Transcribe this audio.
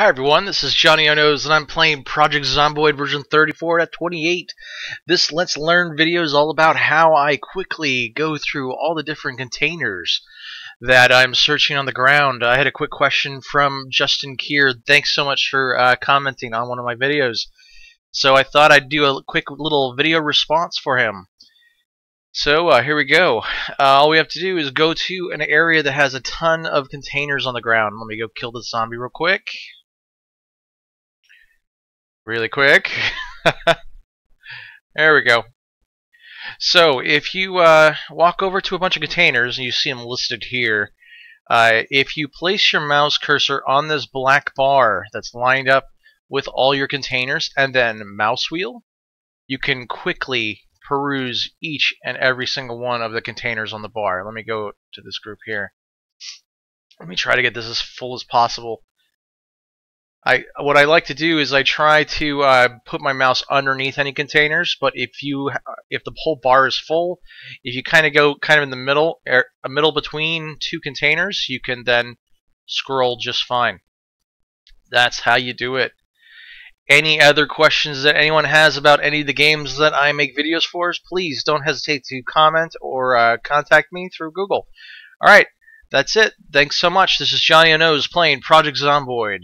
Hi everyone, this is Johnny Onoes and I'm playing Project Zomboid version 34 at 28. This Let's Learn video is all about how I quickly go through all the different containers that I'm searching on the ground. I had a quick question from Justin Kir. Thanks so much for uh, commenting on one of my videos. So I thought I'd do a quick little video response for him. So uh, here we go. Uh, all we have to do is go to an area that has a ton of containers on the ground. Let me go kill the zombie real quick really quick. there we go. So if you uh, walk over to a bunch of containers, and you see them listed here, uh, if you place your mouse cursor on this black bar that's lined up with all your containers and then mouse wheel, you can quickly peruse each and every single one of the containers on the bar. Let me go to this group here. Let me try to get this as full as possible. I what I like to do is I try to uh, put my mouse underneath any containers. But if you if the whole bar is full, if you kind of go kind of in the middle, er, a middle between two containers, you can then scroll just fine. That's how you do it. Any other questions that anyone has about any of the games that I make videos for, please don't hesitate to comment or uh, contact me through Google. All right, that's it. Thanks so much. This is Johnny Onoes playing Project Zomboid.